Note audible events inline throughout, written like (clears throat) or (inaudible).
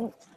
Thanks.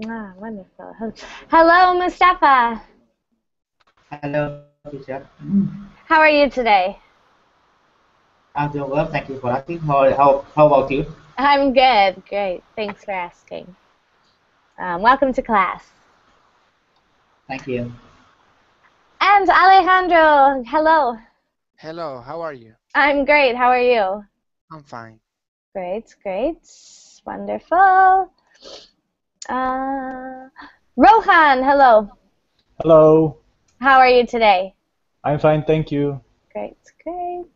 Ah, wonderful. Hello, Mustafa. Hello, teacher. How are you today? I'm doing well. Thank you for asking. How, how, how about you? I'm good. Great. Thanks for asking. Um, welcome to class. Thank you. And Alejandro, hello. Hello, how are you? I'm great. How are you? I'm fine. Great, great. Wonderful. Uh, Rohan, hello. Hello. How are you today? I'm fine, thank you. Great, great.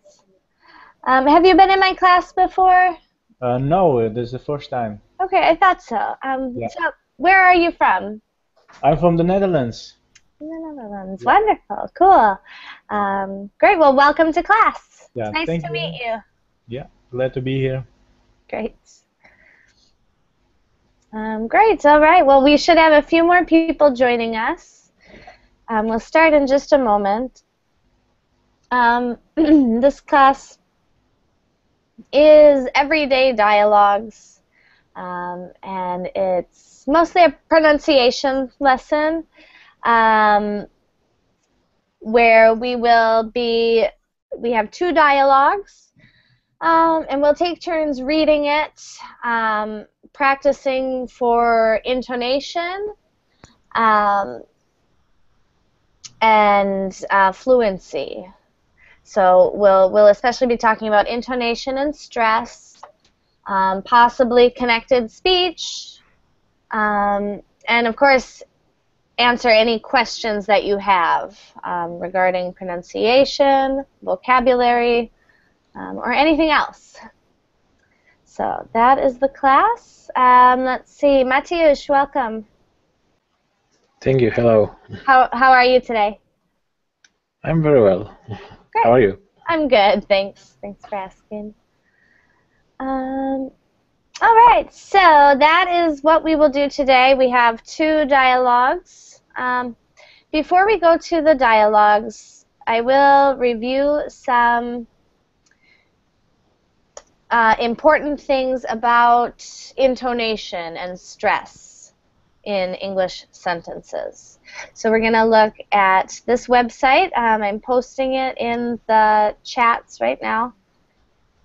Um, have you been in my class before? Uh, no, this is the first time. Okay, I thought so. Um, Yeah. so where are you from? I'm from the Netherlands. The Netherlands. Yeah. Wonderful, cool. Um, great. Well, welcome to class. Yeah, It's nice to you. meet you. Yeah, glad to be here. Great. Um, great. All right. Well, we should have a few more people joining us. Um, we'll start in just a moment. Um, (clears throat) this class is everyday dialogues, um, and it's mostly a pronunciation lesson um, where we will be, we have two dialogues, um, and we'll take turns reading it, practicing for intonation, um, and uh, fluency. So we'll we'll especially be talking about intonation and stress, um, possibly connected speech, um, and of course answer any questions that you have um, regarding pronunciation, vocabulary, um, or anything else. So that is the class. Um, let's see, Matthias, welcome. Thank you. Hello. How how are you today? I'm very well. Great. How are you? I'm good, thanks. Thanks for asking. Um, all right, so that is what we will do today. We have two dialogues. Um, before we go to the dialogues, I will review some uh, important things about intonation and stress in English sentences. So we're going to look at this website. Um, I'm posting it in the chats right now.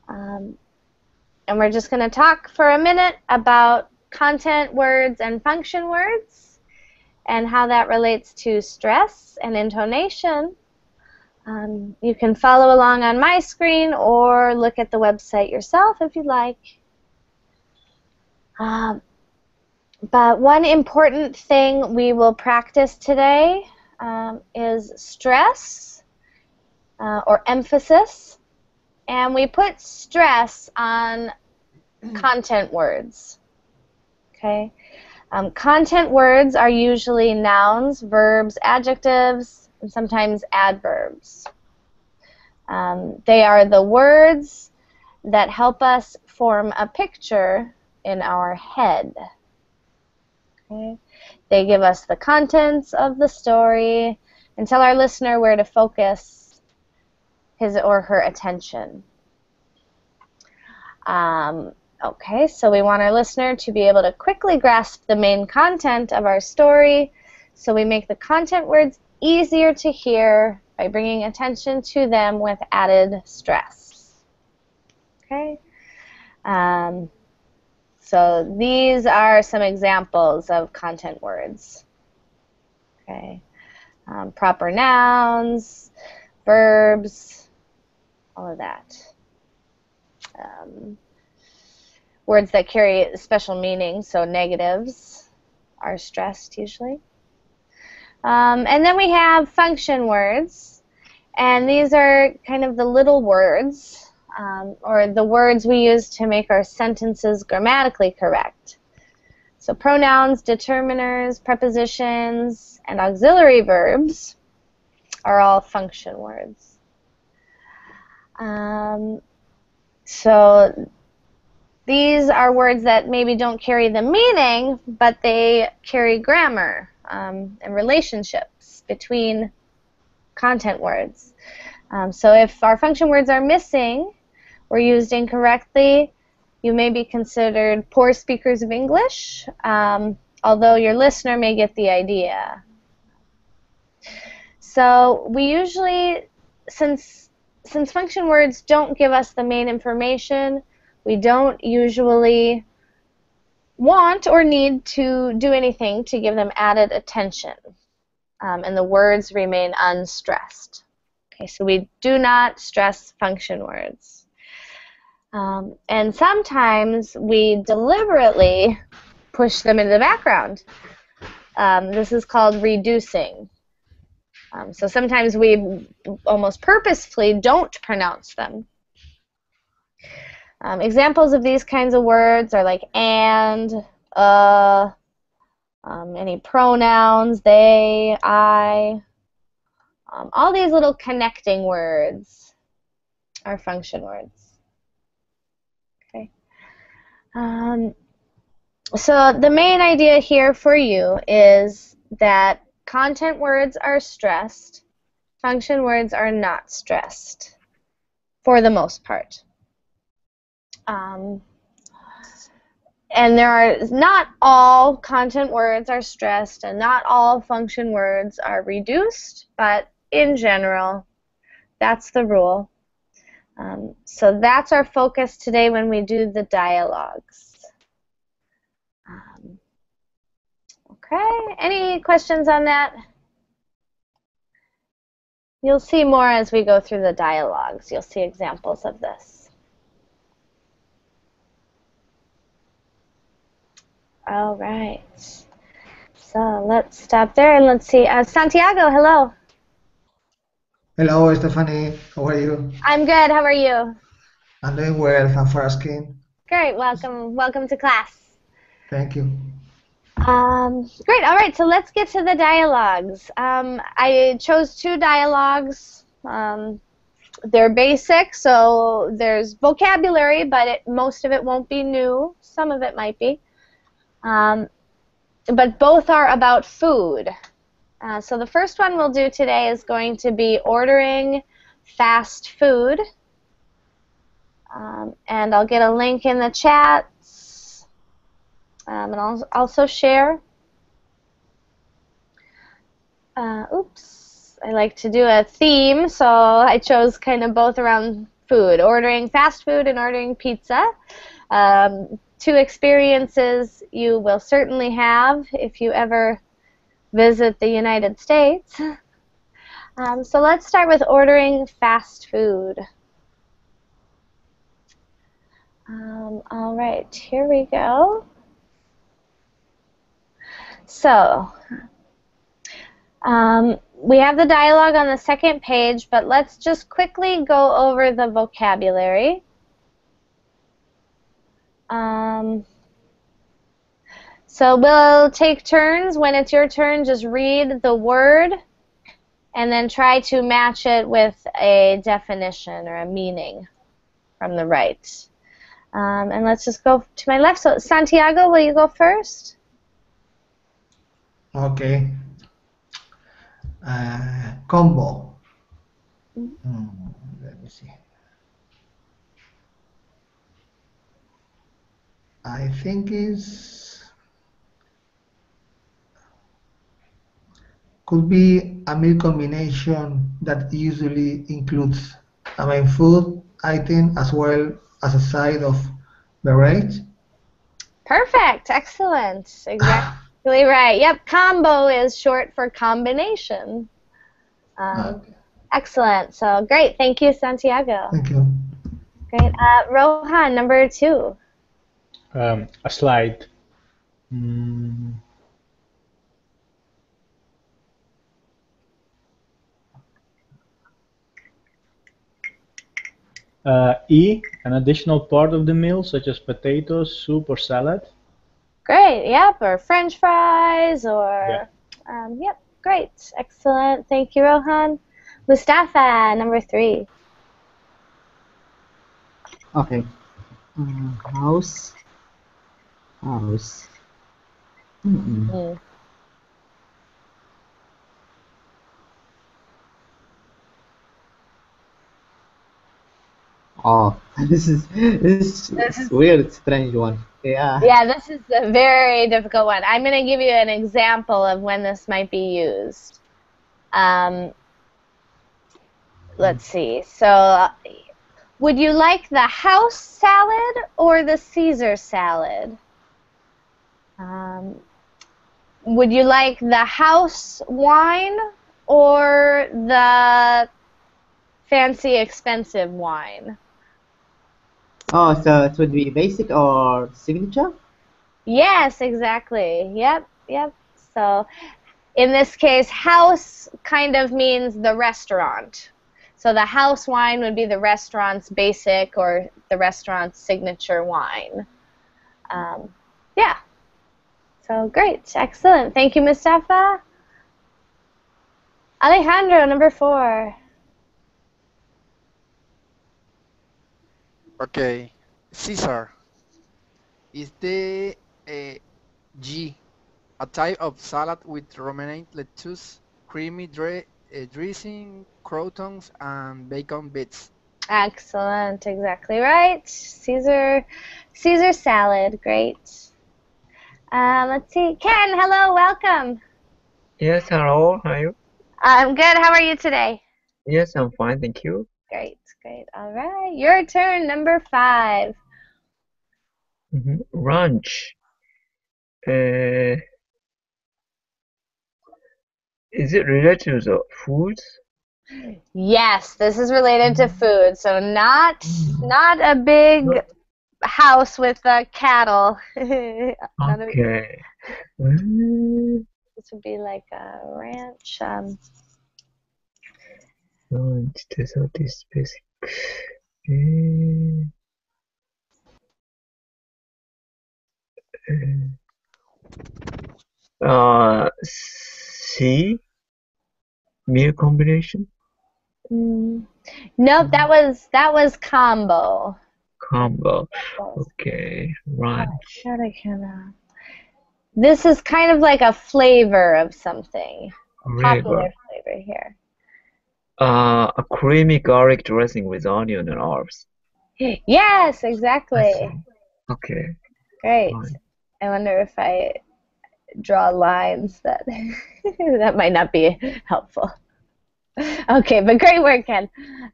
Um, and we're just going to talk for a minute about content words and function words and how that relates to stress and intonation. Um, you can follow along on my screen or look at the website yourself if you'd like. Um, but one important thing we will practice today um, is stress uh, or emphasis. And we put stress on (clears throat) content words. Okay? Um, content words are usually nouns, verbs, adjectives, and sometimes adverbs. Um, they are the words that help us form a picture in our head. Okay? They give us the contents of the story and tell our listener where to focus his or her attention. Um, okay, so we want our listener to be able to quickly grasp the main content of our story, so we make the content words easier to hear by bringing attention to them with added stress. Okay? Um, so these are some examples of content words. Okay? Um, proper nouns, verbs, all of that. Um, words that carry special meaning, so negatives are stressed usually. Um, and then we have function words, and these are kind of the little words, um, or the words we use to make our sentences grammatically correct. So pronouns, determiners, prepositions, and auxiliary verbs are all function words. Um, so these are words that maybe don't carry the meaning, but they carry grammar um, and relationships between content words. Um, so if our function words are missing or used incorrectly, you may be considered poor speakers of English, um, although your listener may get the idea. So we usually, since since function words don't give us the main information, we don't usually want or need to do anything to give them added attention. Um, and the words remain unstressed. Okay, so we do not stress function words. Um, and sometimes we deliberately push them into the background. Um, this is called reducing. Um, so sometimes we almost purposefully don't pronounce them. Um, examples of these kinds of words are like and, uh, um, any pronouns, they, I. Um, all these little connecting words are function words. Okay. Um, so the main idea here for you is that content words are stressed, function words are not stressed, for the most part. Um, and there are not all content words are stressed and not all function words are reduced, but in general, that's the rule. Um, so that's our focus today when we do the dialogues. Um, okay, any questions on that? You'll see more as we go through the dialogues. You'll see examples of this. All right. So let's stop there and let's see. Uh, Santiago, hello. Hello, Stephanie. How are you? I'm good. How are you? I'm doing well. Thanks for asking. Great. Welcome. Welcome to class. Thank you. Um, great. All right. So let's get to the dialogues. Um, I chose two dialogues. Um, they're basic, so there's vocabulary, but it, most of it won't be new. Some of it might be. Um, but both are about food. Uh, so the first one we'll do today is going to be ordering fast food. Um, and I'll get a link in the chats. Um, and I'll also share. Uh, oops. I like to do a theme, so I chose kind of both around food. Ordering fast food and ordering pizza. Um, two experiences you will certainly have if you ever visit the United States. Um, so let's start with ordering fast food. Um, all right, here we go. So, um, we have the dialogue on the second page, but let's just quickly go over the vocabulary. Um, so we'll take turns. When it's your turn, just read the word and then try to match it with a definition or a meaning from the right. Um, and let's just go to my left. So, Santiago, will you go first? Okay. Uh, combo. Hmm, let me see. I think is could be a meal combination that usually includes a main food item as well as a side of beverage. Perfect. Excellent. Exactly (laughs) right. Yep. Combo is short for combination. Um, Okay. excellent. So great. Thank you, Santiago. Thank you. Great. Uh, Rohan, number two. Um, a slide. Mm. Uh, e, an additional part of the meal, such as potatoes, soup, or salad. Great. Yep. Or French fries, or Yeah. um, yep. Great. Excellent. Thank you, Rohan. Mustafa, number three. Okay. Uh, house. House. Mm-mm. Mm. Oh, (laughs) this is this, This is- weird, strange one. Yeah. Yeah, this is a very difficult one. I'm going to give you an example of when this might be used. Um, let's see. So, would you like the house salad or the Caesar salad? Um, would you like the house wine or the fancy expensive wine? Oh, so it would be basic or signature? Yes, exactly. Yep, yep. So in this case, house kind of means the restaurant. So the house wine would be the restaurant's basic or the restaurant's signature wine. Um, yeah. So great. Excellent. Thank you, Mustafa. Alejandro, number four. Okay, Caesar. Is the uh, G a type of salad with romaine lettuce, creamy dre- uh, dressing, croutons, and bacon bits? Excellent. Exactly right. Caesar, Caesar salad. Great. Um, let's see. Ken, hello. Welcome. Yes, hello. How are you? I'm good. How are you today? Yes, I'm fine, thank you. Great. Great. All right. Your turn. Number five. hmm Ranch. Uh, is it related to the foods? Yes, this is related to food. So not not a big house with uh, cattle. (laughs) Okay. (laughs) This would be like a ranch. Um, is basic. Uh, uh, uh, C. Meal combination mm, nope. That was that was combo. Combo. Okay, ranch. What I can, uh, This is kind of like a flavor of something. Popular Flavor. flavor here. Uh, a creamy garlic dressing with onion and herbs. Yes, exactly. Okay. Great. fine. I wonder if I draw lines that (laughs) that might not be helpful. (laughs) Okay, but great work, Ken.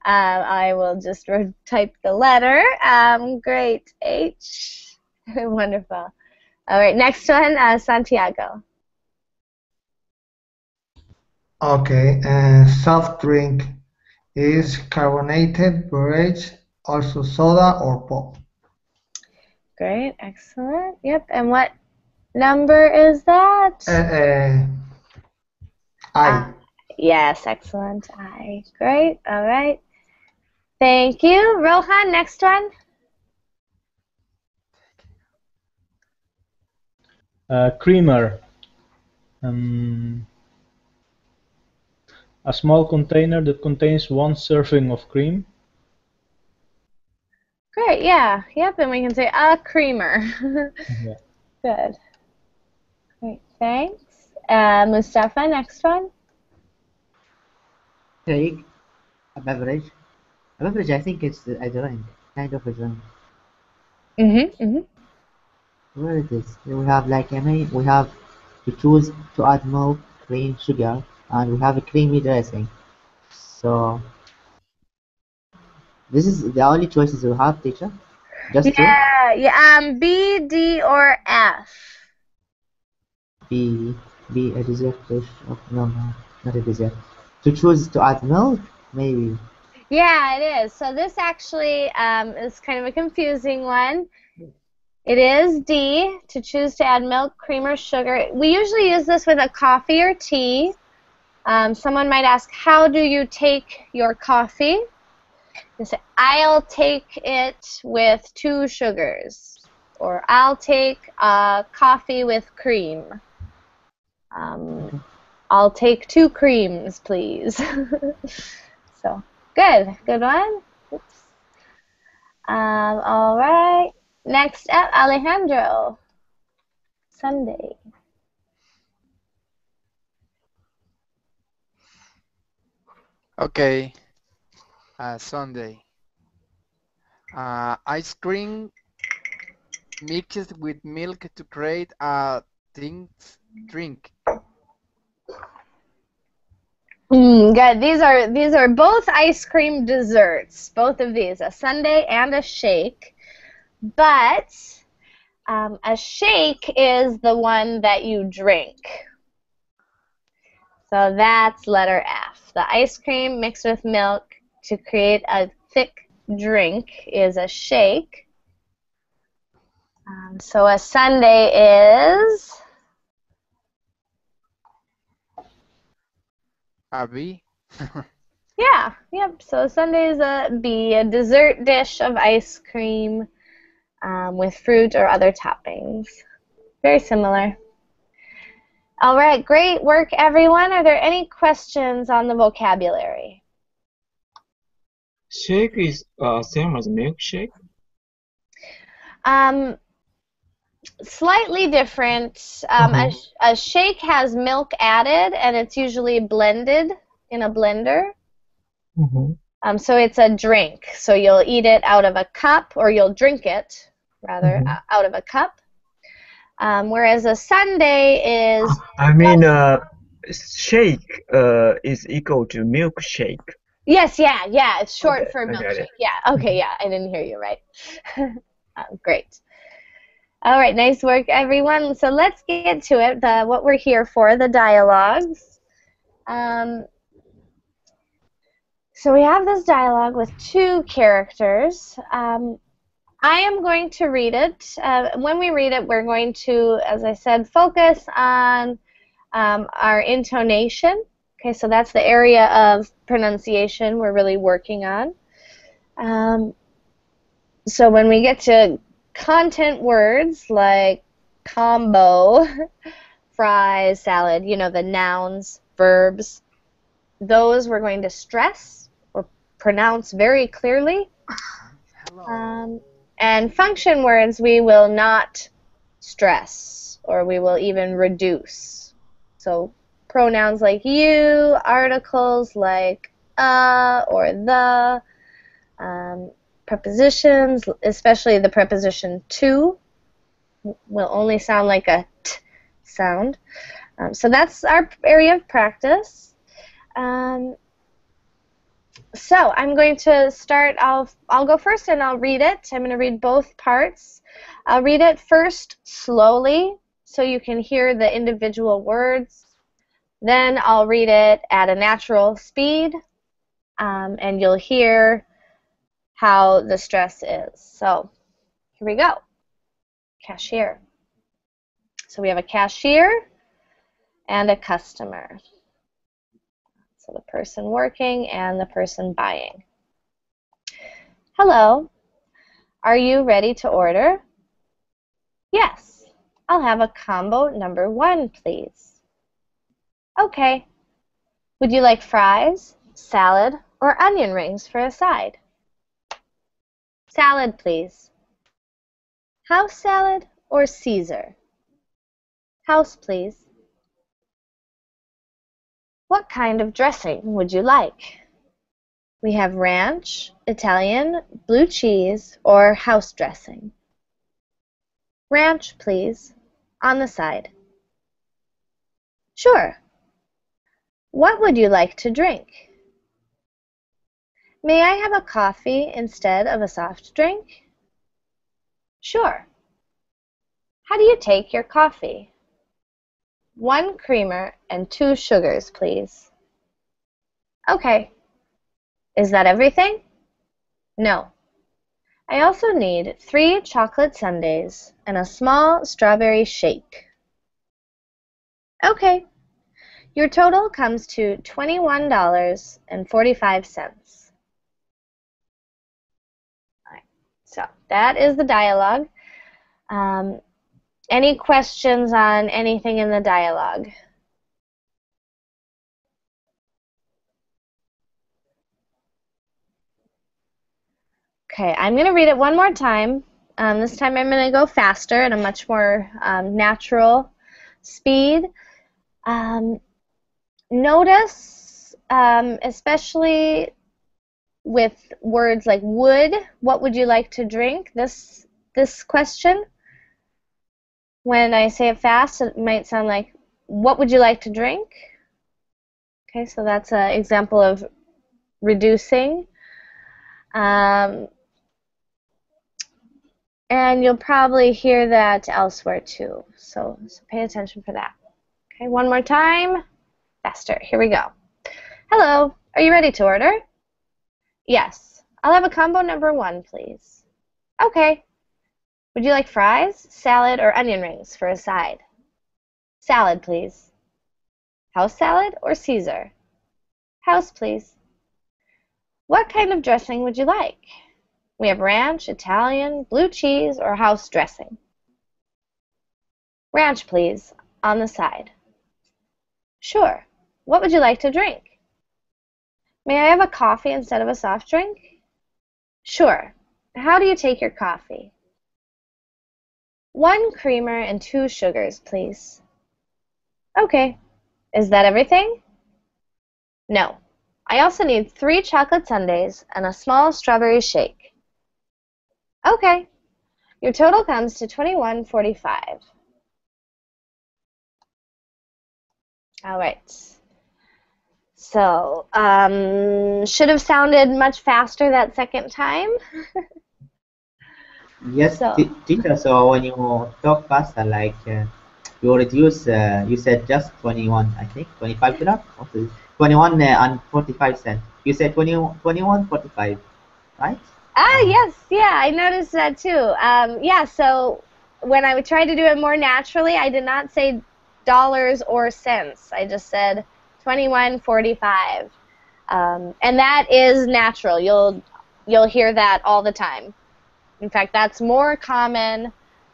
Um, I will just type the letter. Um, great, H. (laughs) Wonderful. All right, next one, uh, Santiago. Okay, and soft drink is carbonated beverage, also soda or pop. Great, excellent. Yep, and what number is that? Uh, uh, I. Ah, yes, excellent. I. Great, all right. Thank you. Rohan, next one. Uh, creamer. Um, A small container that contains one serving of cream. Great, yeah. Yep, and we can say a creamer. (laughs) Yeah. Good. Great, thanks. Uh, Mustafa, next one. Take a beverage. A beverage, I think it's a drink, kind of a drink. Mm-hmm, mm-hmm. Where it is? We have like I mean, we have to choose to add milk, cream, sugar, and we have a creamy dressing. So this is the only choices we have, teacher. Just two. Yeah, yeah. Um, B, D, or F. B, B a dessert dish. Oh, no, no, not a dessert. To choose to add milk, maybe. Yeah, it is. So this actually um, is kind of a confusing one. It is D to choose to add milk, cream, or sugar. We usually use this with a coffee or tea. Um, someone might ask, how do you take your coffee? You say, I'll take it with two sugars. Or I'll take a coffee with cream. Um, I'll take two creams, please. (laughs) so, good. Good one. Oops. Um, all right. Next up, Alejandro. sundae. Okay. Uh, sundae. Uh, ice cream mixed with milk to create a drink. drink. Mm, good. These are these are both ice cream desserts. Both of these, a sundae and a shake. But um, a shake is the one that you drink. So that's letter F. The ice cream mixed with milk to create a thick drink is a shake. Um, so a sundae is A (laughs) B. Yeah, yep. So sundae is a B, a dessert dish of ice cream um, with fruit or other toppings. Very similar. All right, great work, everyone. Are there any questions on the vocabulary? Shake is uh, same as milkshake. Um, slightly different. Um, a, sh- a shake has milk added, and it's usually blended in a blender. Mm-hmm. Um, so it's a drink. So you'll eat it out of a cup, or you'll drink it rather Mhm. uh, out of a cup. Um, whereas a sundae is I mean, uh, shake uh, is equal to milkshake. yes, yeah, yeah. It's short Okay, for milkshake. Yeah. Okay. Yeah. I didn't hear you right. um, (laughs) great. All right. Nice work, everyone. So let's get to it. The what we're here for, the dialogues. Um, so we have this dialogue with two characters. Um, I am going to read it. Uh, when we read it, we're going to, as I said, focus on um, our intonation. Okay, so that's the area of pronunciation we're really working on. Um, so when we get to content words like combo, (laughs) fries, salad, you know, the nouns, verbs, those we're going to stress or pronounce very clearly. Um, and function words we will not stress or we will even reduce. So pronouns like you, articles like uh or the, um, prepositions, especially the preposition to, will only sound like a t sound. Um, so that's our area of practice. Um, so I'm going to start. I'll I'll go first and I'll read it. I'm going to read both parts. I'll read it first slowly so you can hear the individual words. Then I'll read it at a natural speed, um, and you'll hear how the stress is. So here we go. Cashier. So we have a cashier and a customer. So the person working and the person buying. Hello. Are you ready to order? Yes. I'll have a combo number one, please. Okay. Would you like fries, salad, or onion rings for a side? Salad, please. House salad or Caesar? House, please. What kind of dressing would you like? We have ranch, Italian, blue cheese, or house dressing. Ranch, please. On the side. Sure. What would you like to drink? May I have a coffee instead of a soft drink? Sure. How do you take your coffee? One creamer and two sugars, please. Okay. Is that everything? No. I also need three chocolate sundaes and a small strawberry shake. Okay. Your total comes to $21.45. so that is the dialogue. Um, any questions on anything in the dialogue? Okay, I'm going to read it one more time. Um, this time I'm going to go faster at a much more um, natural speed. Um, notice, um, especially with words like would, what would you like to drink? This this question. When I say it fast, it might sound like, what would you like to drink? Okay, so that's an example of reducing. Um, and you'll probably hear that elsewhere too. So, so pay attention for that. Okay, one more time. Faster. Here we go. Hello. Are you ready to order? Yes. I'll have a combo number one, please. Okay. Would you like fries, salad, or onion rings for a side? Salad, please. House salad or Caesar? House, please. What kind of dressing would you like? We have ranch, Italian, blue cheese, or house dressing. Ranch, please, on the side. Sure. What would you like to drink? May I have a coffee instead of a soft drink? Sure. How do you take your coffee? One creamer and two sugars, please. Okay. Is that everything? No. I also need three chocolate sundaes and a small strawberry shake. Okay. Your total comes to twenty-one forty-five. All right. So, um, should have sounded much faster that second time. (laughs) Yes, So- teacher. So when you talk faster, like uh, you reduce, uh, you said just 21, I think, 25 dirham. What is it? 21 uh, and 45 cents. You said 20, 21, 45, right? Ah, yes, yeah, I noticed that too. Um, yeah, so when I would try to do it more naturally, I did not say dollars or cents. I just said twenty-one forty-five, um, and that is natural. You'll you'll hear that all the time. In fact, that's more common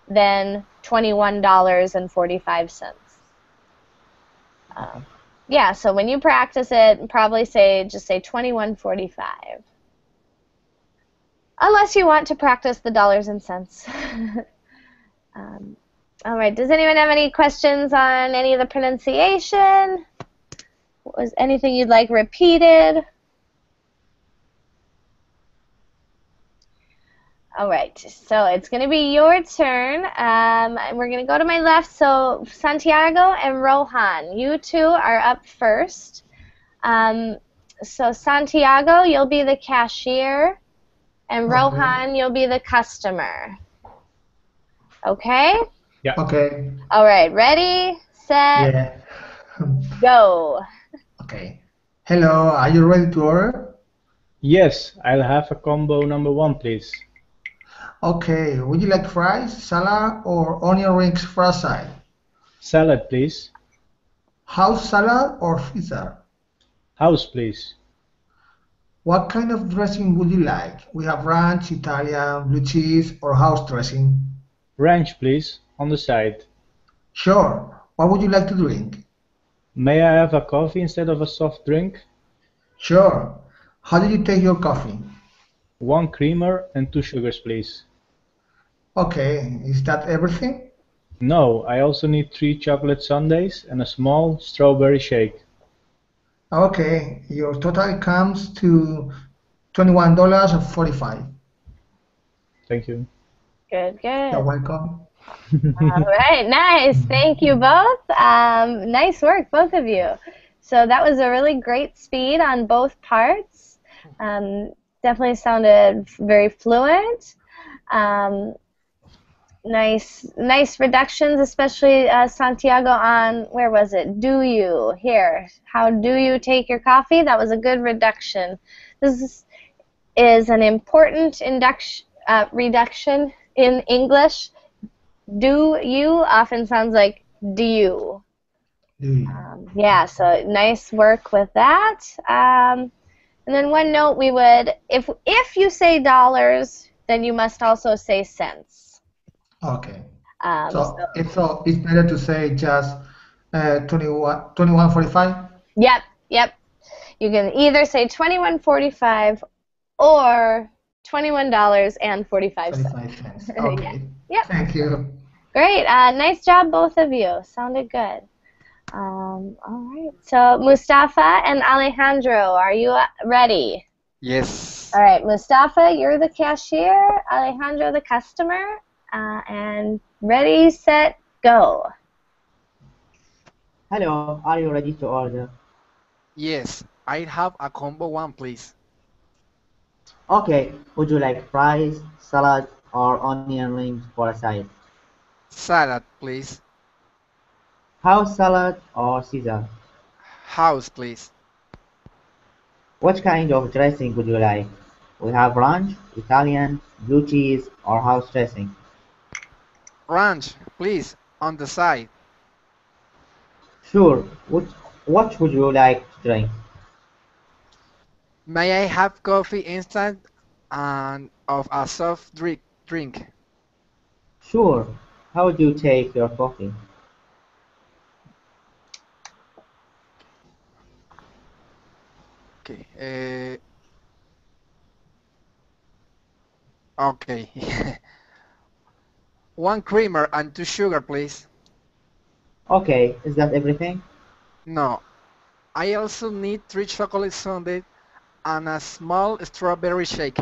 than twenty-one dollars and forty-five cents. Um, yeah, so when you practice it, probably say just say twenty-one forty-five. Unless you want to practice the dollars and cents. (laughs) um, all right. Does anyone have any questions on any of the pronunciation? Was anything you'd like repeated? All right. So it's going to be your turn. Um, and we're going to go to my left. So Santiago and Rohan, you two are up first. Um, so Santiago, you'll be the cashier. And Okay. Rohan, you'll be the customer. Okay? Yeah. Okay. All right. Ready, set, Yeah. go. Okay. Hello, are you ready to order? Yes, I'll have a combo number one, please. Okay. Would you like fries, salad, or onion rings for a side? Salad, please. House salad or Caesar? House, please. What kind of dressing would you like? We have ranch, Italian, blue cheese, or house dressing. Ranch, please. On the side. Sure. What would you like to drink? May I have a coffee instead of a soft drink? Sure. How did you take your coffee? One creamer and two sugars, please. Okay, is that everything? No, I also need three chocolate sundaes and a small strawberry shake. Okay, your total comes to $21.45. Thank you. Good, good. You're welcome. All right, nice. Thank you both. Um, nice work, both of you. So that was a really great speed on both parts. Um, definitely sounded very fluent. Um, nice, nice reductions, especially uh, Santiago on where was it? Do you here? How do you take your coffee? That was a good reduction. This is, an important induction, uh, reduction in English do you often sounds like do you. Um, yeah, so nice work with that. Um, and then one note we would, if if you say dollars, then you must also say cents. Okay. Um, So so- it's so it's better to say just uh, 21 21.45. yep, yep. You can either say twenty-one forty-five or twenty-one dollars and forty-five cents. 25 cents. (laughs) Yeah. Yep. Thank you. Great. Uh, nice job, both of you. Sounded good. Um, all right. So Mustafa and Alejandro, are you uh, ready? Yes. All right, Mustafa, you're the cashier. Alejandro, the customer. Uh, and ready, set, go. Hello, are you ready to order? Yes. I have a combo one, please. Okay, would you like fries, salad, or onion rings for a side? Salad, please. House salad or Caesar? House, please. What kind of dressing would you like? We have ranch, Italian, blue cheese, or house dressing. Ranch, please, on the side. Sure. What, what would you like to drink? May I have coffee instant and of a soft drink? Drink. Sure. How do you take your coffee? Okay. Uh, okay. (laughs) One creamer and two sugar, please. Okay, is that everything? No. I also need three chocolate sundaes and a small strawberry shake.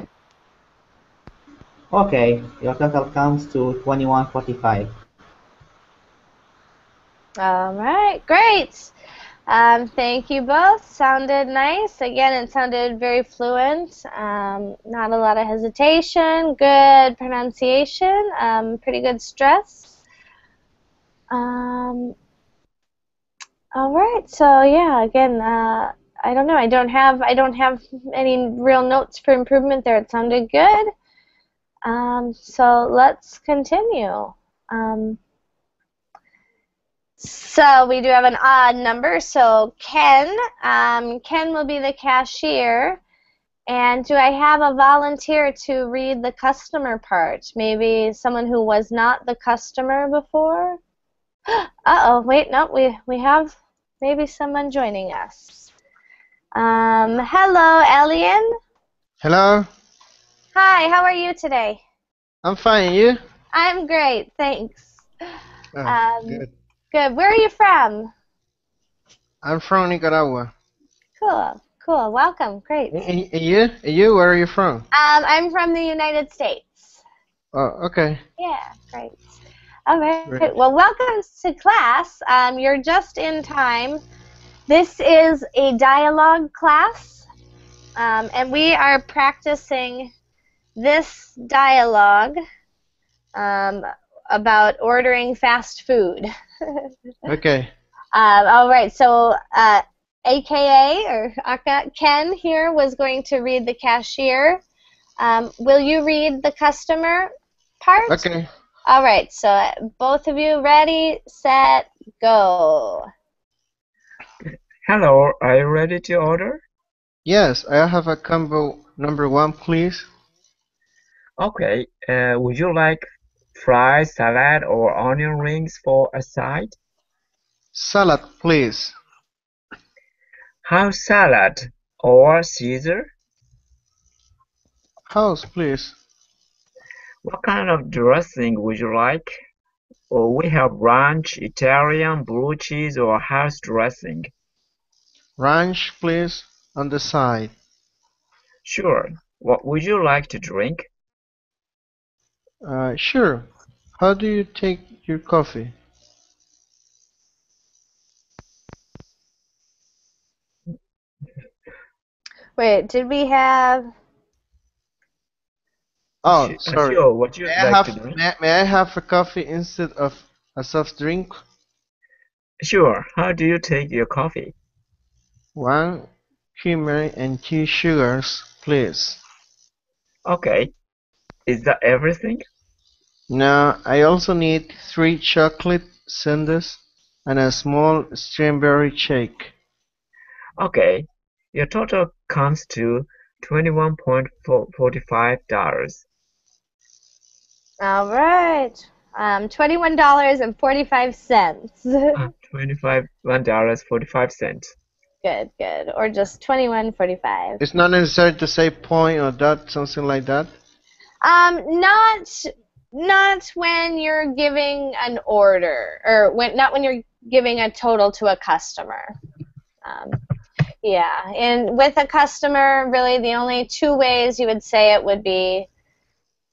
Okay, your total comes to 21.45. All right, great. Um, thank you both. Sounded nice. Again, it sounded very fluent. Um, not a lot of hesitation. Good pronunciation. Um, pretty good stress. Um, all right. So yeah, again, uh, I don't know. I don't have. I don't have any real notes for improvement there. It sounded good. Um, so let's continue. Um, so we do have an odd number. So Ken, um, Ken will be the cashier. And do I have a volunteer to read the customer part? Maybe someone who was not the customer before? (gasps) Uh-oh, wait, no, we, we have maybe someone joining us. Um, hello, Elian. Hello, Hi, how are you today? I'm fine. You? I'm great, thanks. Oh, Um, good. Good. Where are you from? I'm from Nicaragua. Cool, cool. Welcome. Great. And, you? And you? Where are you from? Um, I'm from the United States. Oh, okay. Yeah, great. All right. Great. Well, welcome to class. Um, you're just in time. This is a dialogue class, um, and we are practicing this dialogue um, about ordering fast food. (laughs) Okay. Um, all right, so uh, AKA or Aka Ken here was going to read the cashier. Um, will you read the customer part? Okay. All right, so both of you ready, set, go. Hello, are you ready to order? Yes, I have a combo number one, please. Okay, uh, would you like fries, salad, or onion rings for a side? Salad, please. House salad or Caesar? House, please. What kind of dressing would you like? Oh, we have ranch, Italian, blue cheese, or house dressing. Ranch, please, on the side. Sure. What would you like to drink? Uh, sure. How do you take your coffee? Wait, did we have? Oh, sorry. Sure. What you May I like to drink? may, may I have a coffee instead of a soft drink? Sure. How do you take your coffee? One creamer and two sugars, please. Okay. Is that everything? No, I also need three chocolate sundaes and a small strawberry shake. Okay. Your total comes to $21.45. All right. Um, $21.45. (laughs) Uh, $21.45 good, good. Or just twenty-one forty-five. It's not necessary to say point or dot, something like that. Um, not not when you're giving an order, or when not when you're giving a total to a customer. Um, yeah, and with a customer, really the only two ways you would say it would be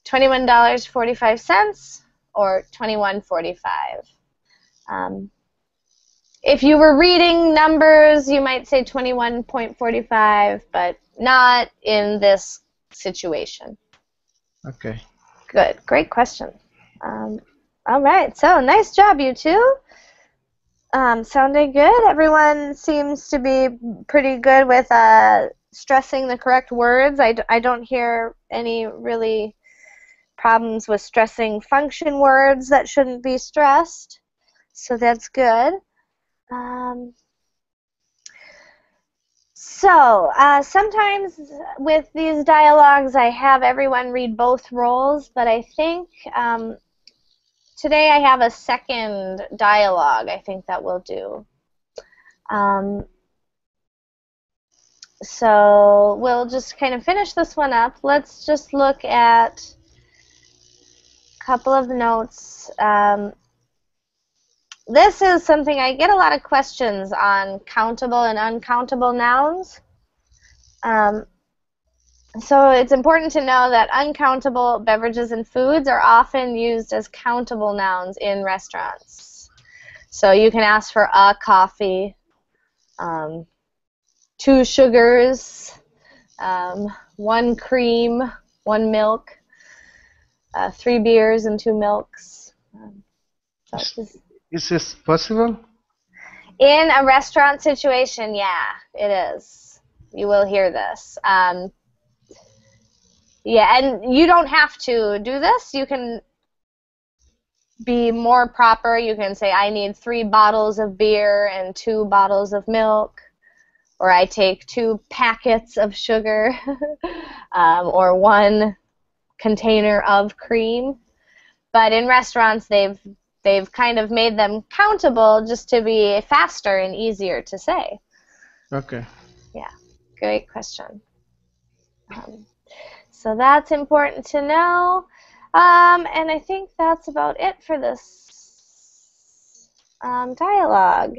twenty-one dollars forty-five cents or twenty-one forty-five. Um, if you were reading numbers, you might say twenty-one point forty-five, but not in this situation. Okay. Good. Great question. Um, all right. So nice job, you two. Um, sounded good. Everyone seems to be pretty good with uh, stressing the correct words. I, d- I don't hear any really problems with stressing function words that shouldn't be stressed. So that's good. Um, so, uh, sometimes with these dialogues, I have everyone read both roles, but I think um, today I have a second dialogue I think that we'll do. Um, so, we'll just kind of finish this one up. Let's just look at a couple of notes. Um, this is something I get a lot of questions on countable and uncountable nouns. Um, so it's important to know that uncountable beverages and foods are often used as countable nouns in restaurants. So you can ask for a coffee, um, two sugars, um, one cream, one milk, uh, three beers and two milks. Um, so Is this possible? in a restaurant situation, yeah, it is. You will hear this. Um, yeah, and you don't have to do this. You can be more proper. You can say, I need three bottles of beer and two bottles of milk, or I take two packets of sugar, (laughs) um, or one container of cream. But in restaurants, they've they've kind of made them countable just to be faster and easier to say. Okay. Yeah, great question. Um, so that's important to know. Um, and I think that's about it for this um, dialogue.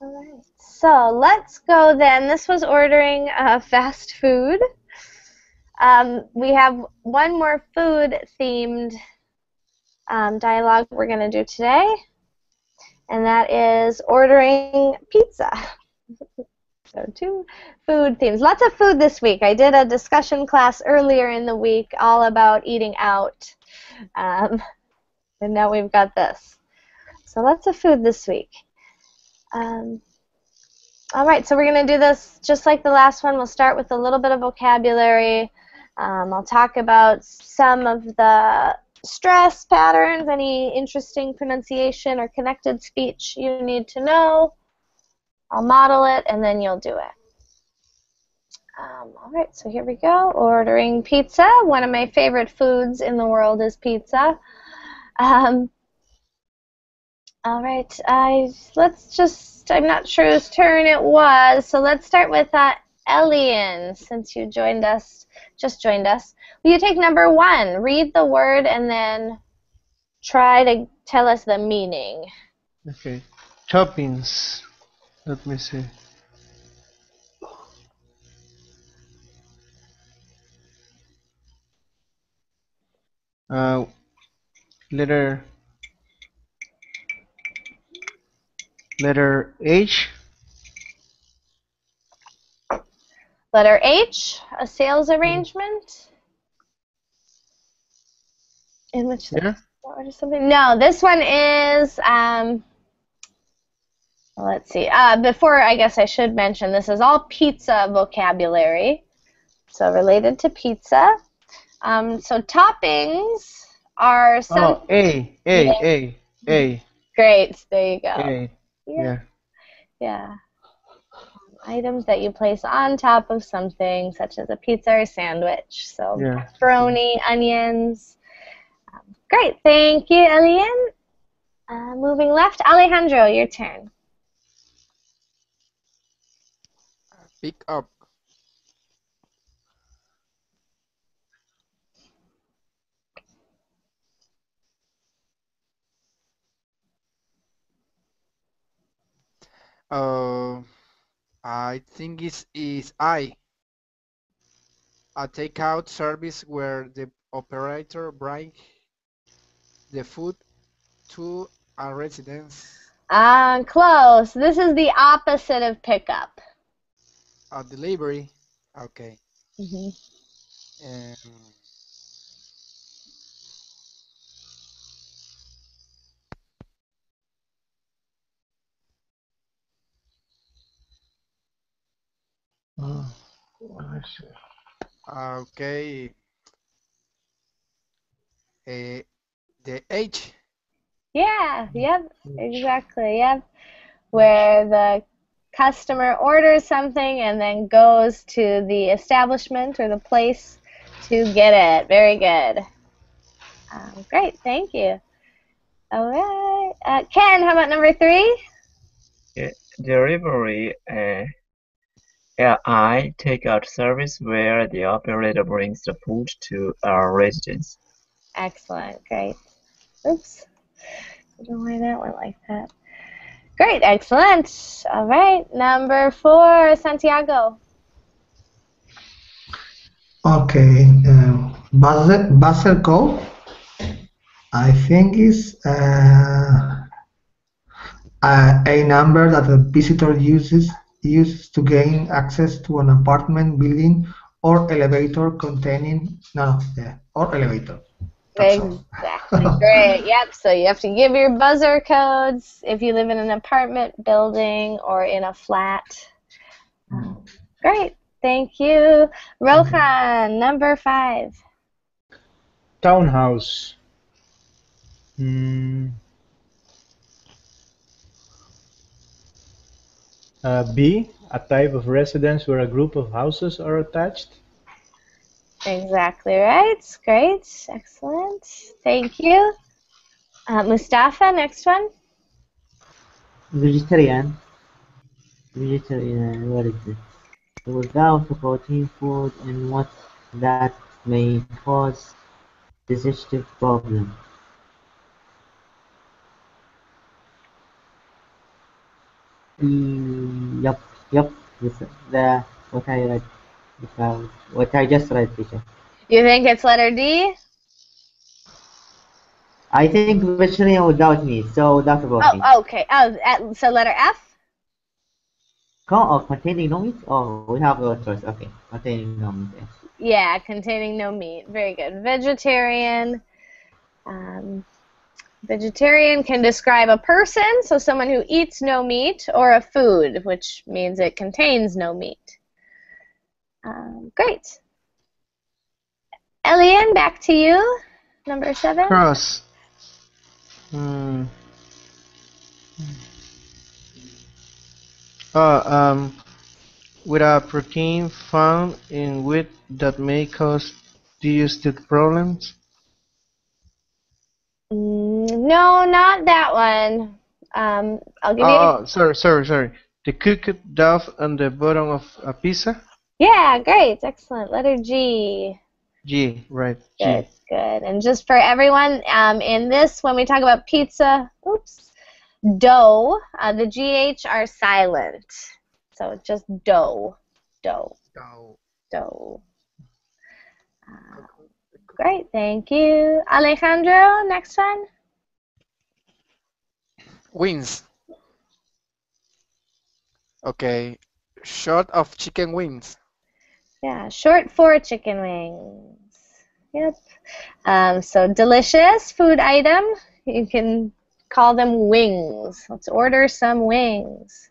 All right. So let's go then. This was ordering uh, fast food. Um, we have one more food themed um, dialogue we're going to do today, and that is ordering pizza. (laughs) so two food themes. Lots of food this week. I did a discussion class earlier in the week all about eating out, um, (laughs) and now we've got this. So lots of food this week. Um, all right, so we're going to do this just like the last one. We'll start with a little bit of vocabulary. Um, I'll talk about some of the stress patterns, any interesting pronunciation or connected speech you need to know. I'll model it, and then you'll do it. Um, all right, so here we go. Ordering pizza. One of my favorite foods in the world is pizza. Um, all right, I let's just I'm not sure whose turn it was. So let's start with uh, Elian, since you joined us, just joined us. Will you take number one? Read the word and then try to tell us the meaning. Okay. Toppings. Let me see. Uh, letter letter H. Letter H, a sales arrangement. In which Yeah. or something? No, this one is. Um, let's see. Uh, before, I guess I should mention this is all pizza vocabulary, so related to pizza. Um, so toppings are some Oh, A A A A great. There you go. A. Yeah. Yeah. Items that you place on top of something, such as a pizza or sandwich. So Yeah. pepperoni, onions. Um, great, thank you, Elian. Uh, moving left, Alejandro, your turn. Pick up. Uh, I think it's is I. A takeout service where the operator brings the food to a residence. Uh, close. This is the opposite of pickup. A delivery. Okay. Mhm. Um, Oh, I see. okay. Uh, the H. Yeah, yep, exactly, yep. Where the customer orders something and then goes to the establishment or the place to get it. Very good. Um, great, thank you. All right. Uh, Ken, how about number three? Delivery, uh, LI takeout service where the operator brings the food to our residence. Excellent, great. Oops. I don't know why that went like that. Great, excellent. All right, number four, Santiago. Okay, um, buzzer, buzzer code. I think is uh, a, a number that a visitor uses uses to gain access to an apartment building or elevator containing no, no yeah, or elevator. That's. Exactly. Great. Yep. So you have to give your buzzer codes if you live in an apartment building or in a flat. Great. Thank you. Rohan, number five. Townhouse. Hmm. B, a type of residence where a group of houses are attached. Exactly right. Great. Excellent. Thank you. Uh, Mustafa, next one. Vegetarian. Vegetarian, what is it? Without protein food and what that may cause digestive problem. Mm, Yup, yup. This the what I read. Without what I just read, teacher. You think it's letter D? I think vegetarian without meat, so without protein. Oh, okay. Oh, so letter F? Co- or containing no meat? Oh, we have a choice. Okay, containing no meat. Yeah, containing no meat. Very good. Vegetarian. Um, vegetarian can describe a person, so someone who eats no meat, or a food, which means it contains no meat. Um, great. Elian, back to you. Number seven. Cross. Oh, um, with a protein found in wheat that may cause digestive problems. Mm, no, not that one. Um, I'll give you. Oh, sorry, sorry, sorry. The cooked dough on the bottom of a pizza? Yeah, great, excellent. Letter G. G, right. G. Good, good. And just for everyone, um, in this, when we talk about pizza, oops, dough, uh, the GH are silent. So it's just dough, dough, Dough. dough. Uh, great, thank you. Alejandro, next one. Wings. Okay. Short of chicken wings. Yeah, short for chicken wings. Yep. Um, so delicious food item. You can call them wings. Let's order some wings.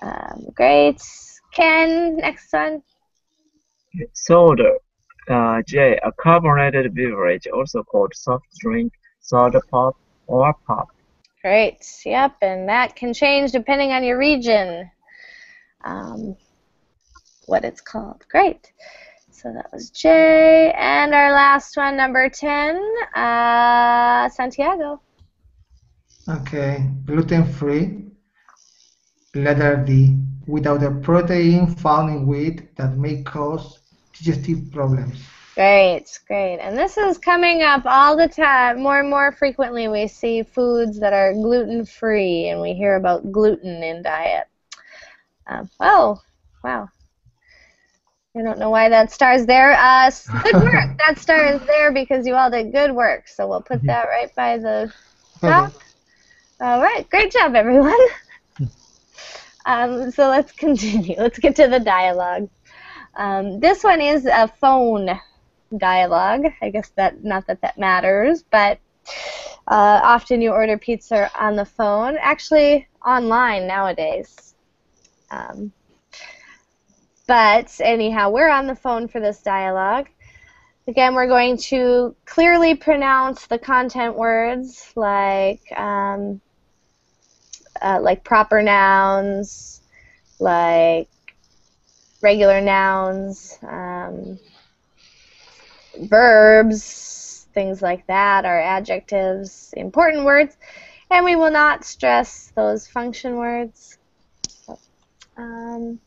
Um, great. Ken, next one. Soda. Uh, J. A carbonated beverage, also called soft drink, soda pop, or pop. Great. Yep, and that can change depending on your region. Um, what it's called. Great. So that was J. And our last one, number 10, uh, Santiago. Okay, gluten free. Letter D. Without a protein found in wheat that may cause digestive problems. Great, great. And this is coming up all the time. More and more frequently, we see foods that are gluten free, and we hear about gluten in diet. Um, oh, wow. I don't know why that star's there. Uh, (laughs) good work. that star is there because you all did good work. So we'll put that right by the top. All right. Great job, everyone. (laughs) Um, so let's continue. Let's get to the dialogue. Um, this one is a phone dialogue. I guess that not that that matters, but uh, often you order pizza on the phone. Actually, online nowadays. Um, but anyhow, we're on the phone for this dialogue. Again, we're going to clearly pronounce the content words like um, uh, like proper nouns, like regular nouns, um, verbs, things like that, are adjectives, important words, and we will not stress those function words. Um,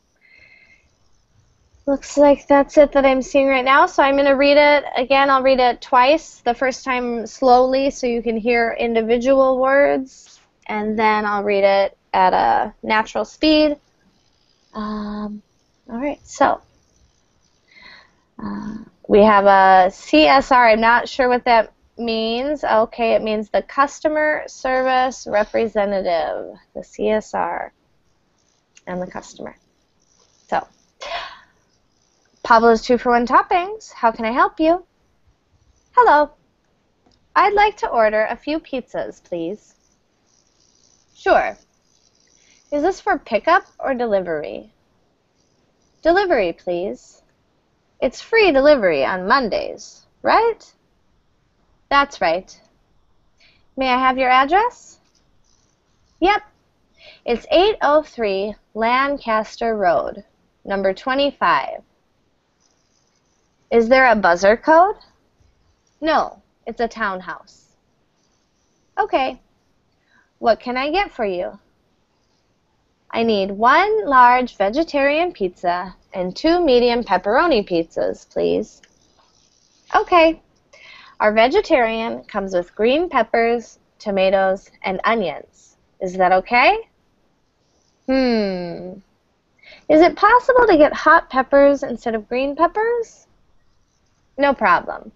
looks like that's it that I'm seeing right now, so I'm going to read it again. I'll read it twice. The first time slowly so you can hear individual words, and then I'll read it at a natural speed. Um, all right, so uh, we have a CSR. I'm not sure what that means. Okay, it means the customer service representative, the CSR, and the customer. So, Pablo's two for one toppings. How can I help you? Hello. I'd like to order a few pizzas, please. Sure. Is this for pickup or delivery? Delivery, please. It's free delivery on Mondays, right? That's right. May I have your address? Yep. It's 803 Lancaster Road, number 25. Is there a buzzer code? No, it's a townhouse. Okay. What can I get for you? I need one large vegetarian pizza and two medium pepperoni pizzas, please. Okay. Our vegetarian comes with green peppers, tomatoes, and onions. Is that okay? Hmm. Is it possible to get hot peppers instead of green peppers? No problem.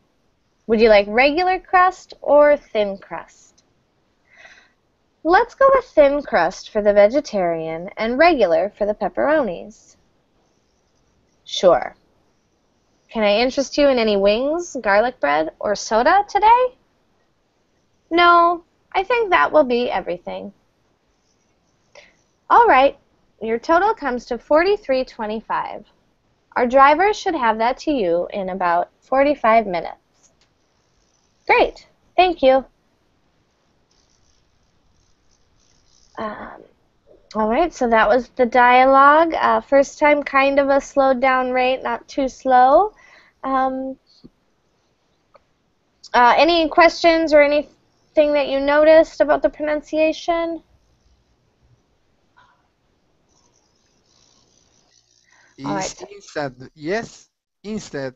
Would you like regular crust or thin crust? Let's go with thin crust for the vegetarian and regular for the pepperonis. Sure. Can I interest you in any wings, garlic bread, or soda today? No, I think that will be everything. All right, your total comes to 43.25. Our driver should have that to you in about 45 minutes. Great, thank you. Um, all right, so that was the dialogue. Uh, first time, kind of a slowed down rate, not too slow. Um, uh, any questions or anything that you noticed about the pronunciation? Is All right. instead, yes, instead,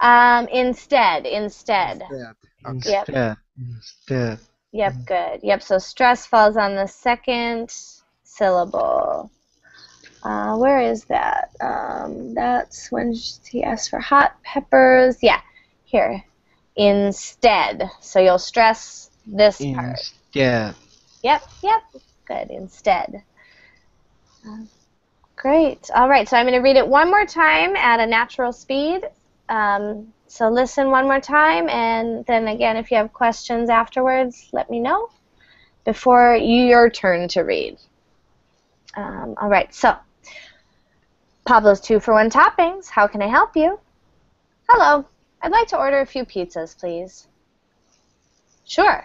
Um, instead, instead. instead. Yep. Instead. Instead. Yep, good. Yep, so stress falls on the second syllable. Uh, where is that? Um, that's when he asked for hot peppers. Yeah, here. Instead. So you'll stress this part. Instead. Yep, yep. Good, instead. Uh, great. All right, so I'm going to read it one more time at a natural speed. Um, so listen one more time, and then again, if you have questions afterwards, let me know before your turn to read. Um, all right, so Pablo's two for one toppings. How can I help you? Hello, I'd like to order a few pizzas, please. Sure.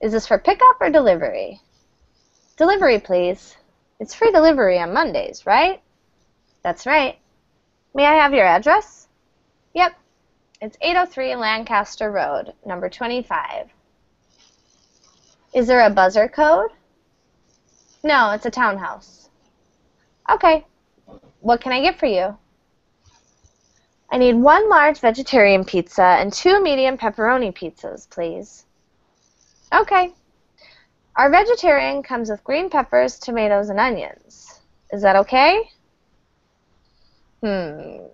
Is this for pickup or delivery? Delivery, please. It's free delivery on Mondays, right? That's right. May I have your address? Yep. It's 803 Lancaster Road, number 25. Is there a buzzer code? No, it's a townhouse. Okay. What can I get for you? I need one large vegetarian pizza and two medium pepperoni pizzas, please. Okay. Our vegetarian comes with green peppers, tomatoes, and onions. Is that okay? Hmm.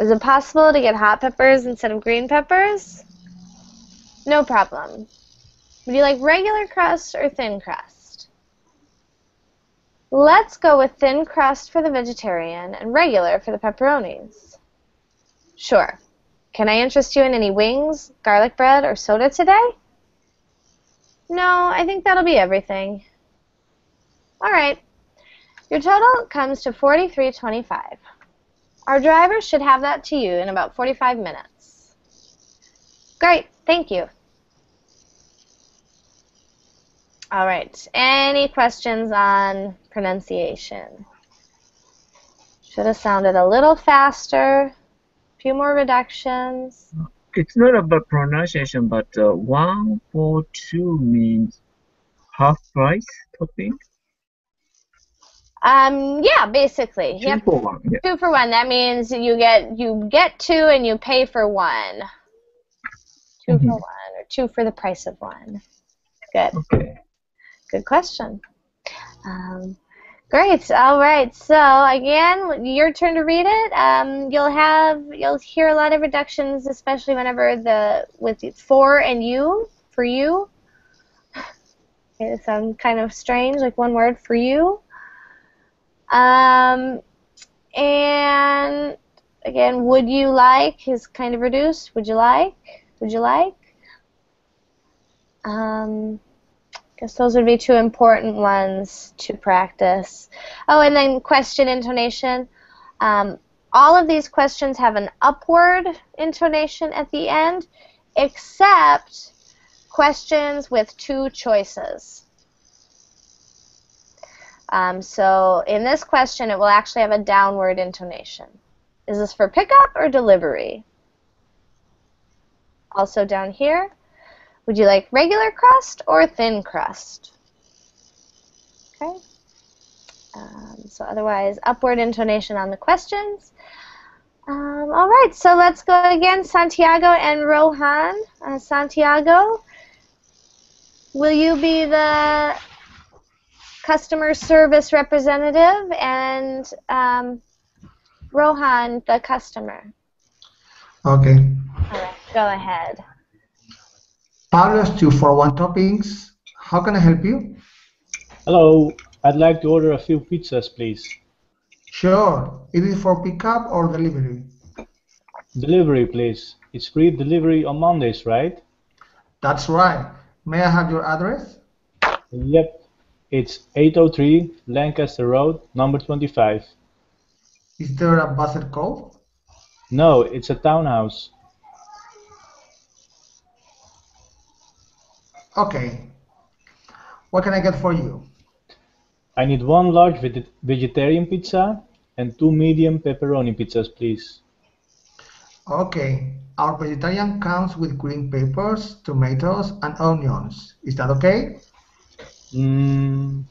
Is it possible to get hot peppers instead of green peppers? No problem. Would you like regular crust or thin crust? Let's go with thin crust for the vegetarian and regular for the pepperonis. Sure. Can I interest you in any wings, garlic bread, or soda today? No, I think that'll be everything. All right. Your total comes to 43.25. Our driver should have that to you in about 45 minutes. Great. Thank you. All right. Any questions on pronunciation? Should have sounded a little faster. A few more reductions. It's not about pronunciation, but uh, one for two means half price topping. Um, yeah, basically. Two Yep. for one. Yeah. Two for one. That means you get you get two and you pay for one. 2 for Mhm. one, or two for the price of one. Good. Okay. Good question. Um, great. All right. So again, your turn to read it. Um, you'll have you'll hear a lot of reductions, especially whenever the with for and you for you. (laughs) It sounds kind of strange, like one word for you. Um, and again, would you like is kind of reduced. Would you like? Would you like? Um, guess those would be two important ones to practice. Oh, and then question intonation. Um, all of these questions have an upward intonation at the end, except questions with two choices. Um, so in this question, it will actually have a downward intonation. Is this for pickup or delivery? Also down here, would you like regular crust or thin crust? Okay. Um, so otherwise, upward intonation on the questions. Um, all right, so let's go again. Santiago and Rohan. Uh, Santiago, will you be the customer service representative and um, Rohan, the customer? Okay. All right, go ahead. Pablo's two for one toppings. How can I help you? Hello, I'd like to order a few pizzas, please. Sure. Is it for pickup or delivery. Delivery, please. It's free delivery on Mondays, right? That's right. May I have your address? Yep. It's 803 Lancaster Road, number 25. Is there a buzzer code? No, it's a townhouse. Okay. What can I get for you? I need one large veg- vegetarian pizza and two medium pepperoni pizzas, please. Okay. Our vegetarian comes with green peppers, tomatoes, and onions. Is that okay? Mm,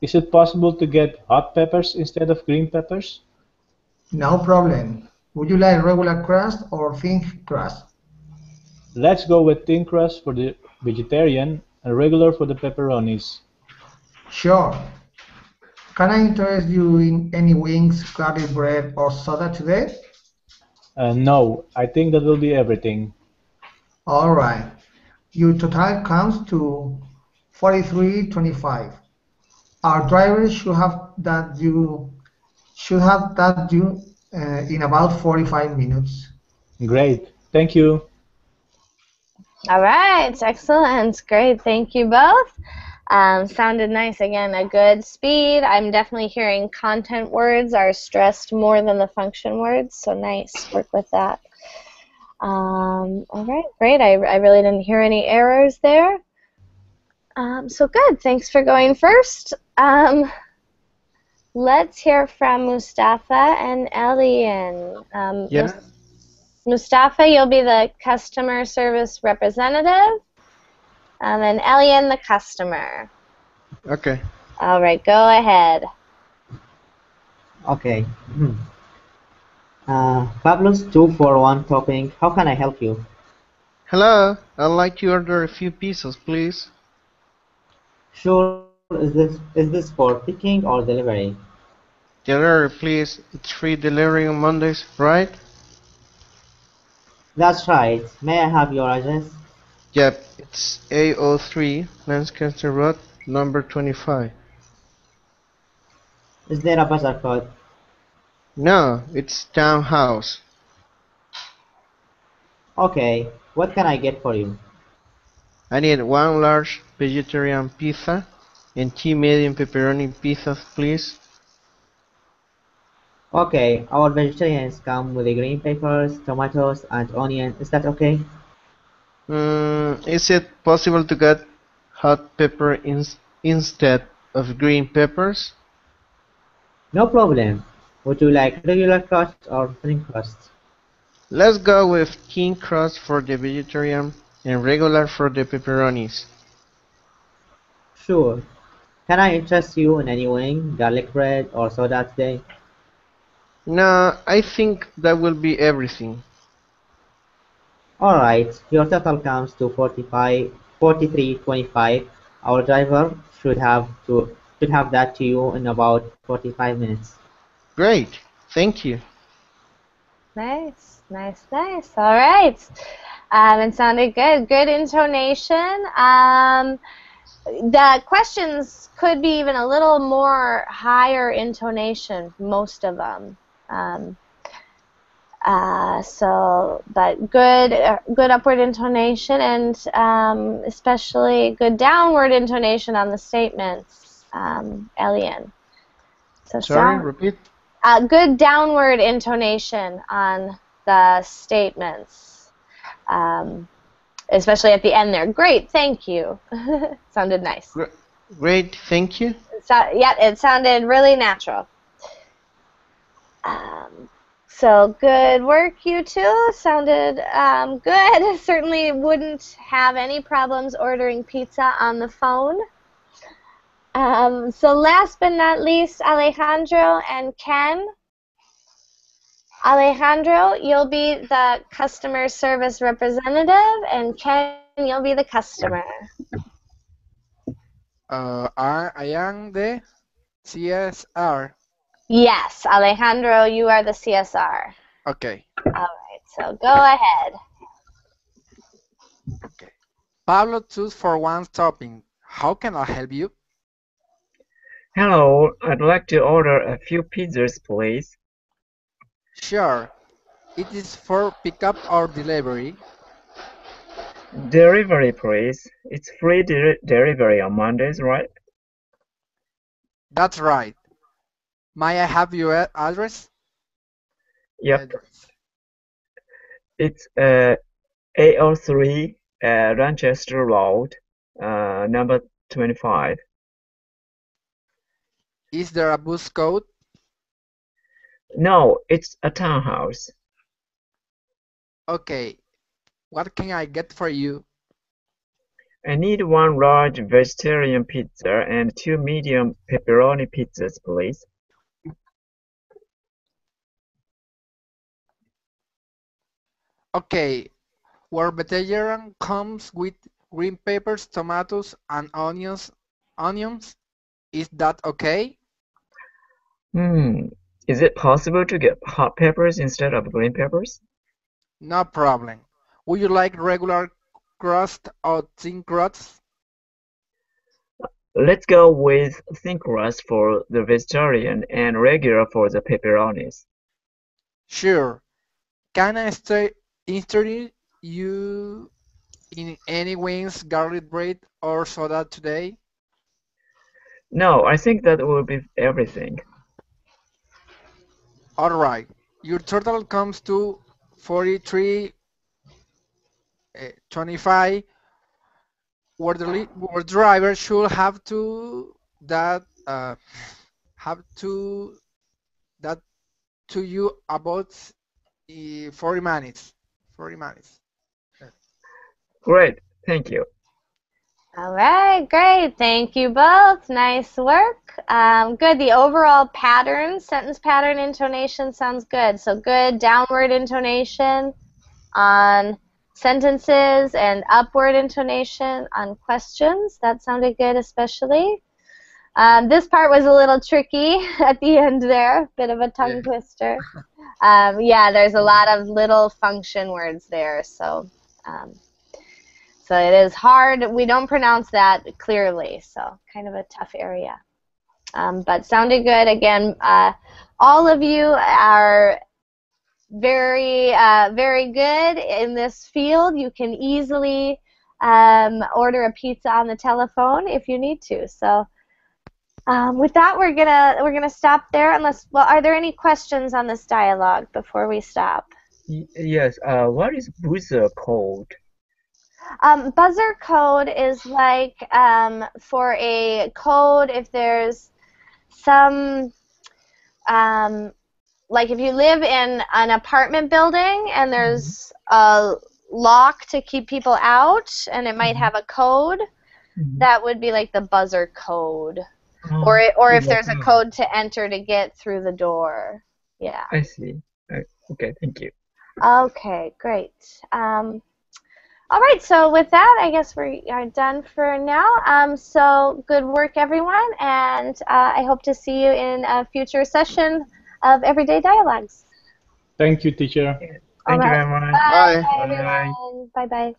is it possible to get hot peppers instead of green peppers? No problem. Would you like regular crust or thin crust? Let's go with thin crust for the vegetarian and regular for the pepperonis. Sure. Can I interest you in any wings, garlic bread, or soda today? Uh, no, I think that will be everything. All right. Your total comes to 43.25. Our driver should have that you should have that due uh, in about 45 minutes. Great, thank you. All right, excellent, great, thank you both. Um, sounded nice. Again, a good speed. I'm definitely hearing content words are stressed more than the function words, so nice. Work with that. Um, all right, great. I, I really didn't hear any errors there. Um, so good. Thanks for going first. Um, let's hear from Mustafa and Elian. Um, Yeah. Mus- Mustafa, you'll be the customer service representative, um, and Elian, the customer. Okay. All right, go ahead. Okay. Hmm. Uh, Pablo's 241 topping. How can I help you? Hello. I'd like to order a few pizzas, please. Sure. Is this is this for picking or delivery? Delivery, please. It's free delivery on Mondays, right? That's right. May I have your address? Yep. It's A03 Lancaster Road, number 25. Is there a buzzer code? No, it's townhouse. Okay. What can I get for you? I need one large vegetarian pizza and two medium pepperoni pizzas, please. Okay. Our vegetarians come with the green peppers, tomatoes, and onion. Is that okay? Mm, is it possible to get hot pepper ins instead of green peppers? No problem. Would you like regular crust or thin crust? Let's go with thin crust for the vegetarian and regular for the pepperonis. Sure. Can I interest you in any wing, garlic bread, or soda today? No, I think that will be everything. Alright, your total comes to 45, 43.25. Our driver should have to should have that to you in about 45 minutes. Great, thank you. Nice, nice, nice. All right. Um, it sounded good. Good intonation. Um, the questions could be even a little more higher intonation, most of them. Um, uh, so, but good, uh, good upward intonation, and um, especially good downward intonation on the statements, um, Elian. So Sorry, sound- repeat. uh, good downward intonation on the statements, um, especially at the end there. Great, thank you. (laughs) Sounded nice. Great, thank you. So, yeah, it sounded really natural. Um, so good work, you two. Sounded um, good. (laughs) Certainly wouldn't have any problems ordering pizza on the phone. Um, so last but not least, Alejandro and Ken. Alejandro, you'll be the customer service representative, and Ken, you'll be the customer. Uh, I, I am the CSR. Yes, Alejandro, you are the CSR. Okay. All right, so go ahead. Okay. Pablo two for one topping. How can I help you? Hello, I'd like to order a few pizzas, please. Sure. It is for pickup or delivery. Delivery, please. It's free de delivery on Mondays, right? That's right. May I have your address? Yep. It's uh, 803 uh, Ranchester Road, uh, number 25. Is there a bus code? No, it's a townhouse. Okay, what can I get for you? I need one large vegetarian pizza and two medium pepperoni pizzas, please. Okay, where vegetarian comes with green peppers, tomatoes, and onions. Onions, is that okay? Hmm. Is it possible to get hot peppers instead of green peppers? No problem. Would you like regular crust or thin crust? Let's go with thin crust for the vegetarian and regular for the pepperonis. Sure. Can I interested you in any wings, garlic bread, or soda today? No, I think that will be everything. All right. Your total comes to 43 uh, 25 where the where driver should have to that uh, have to that to you about uh, 40 minutes 40 minutes Great, thank you. All right, great. Thank you both. Nice work. Um, good. The overall pattern, sentence pattern intonation sounds good. So good downward intonation on sentences and upward intonation on questions. That sounded good, especially. Um, this part was a little tricky (laughs) at the end there, bit of a tongue Yeah. twister. Um, yeah, there's a lot of little function words there, so um, so it is hard. We don't pronounce that clearly, so kind of a tough area. Um, but sounded good. Again, uh, all of you are very, uh, very good in this field. You can easily um, order a pizza on the telephone if you need to. So. Um, with that, we're gonna we're gonna stop there. Unless, well, are there any questions on this dialogue before we stop? Yes, uh, what is buzzer called? Um, buzzer code is like um, for a code if there's some um, like if you live in an apartment building and there's a lock to keep people out and it might have a code Mhm. that would be like the buzzer code Oh, or it, or if there's a code to enter to get through the door yeah I see. Okay, thank you. Okay, great. Um, all right, so with that, I guess we are done for now. Um, so good work, everyone, and uh, I hope to see you in a future session of Everyday Dialogues. Thank you, teacher. Thank All you right. very much. Bye, Bye. everyone. Bye bye.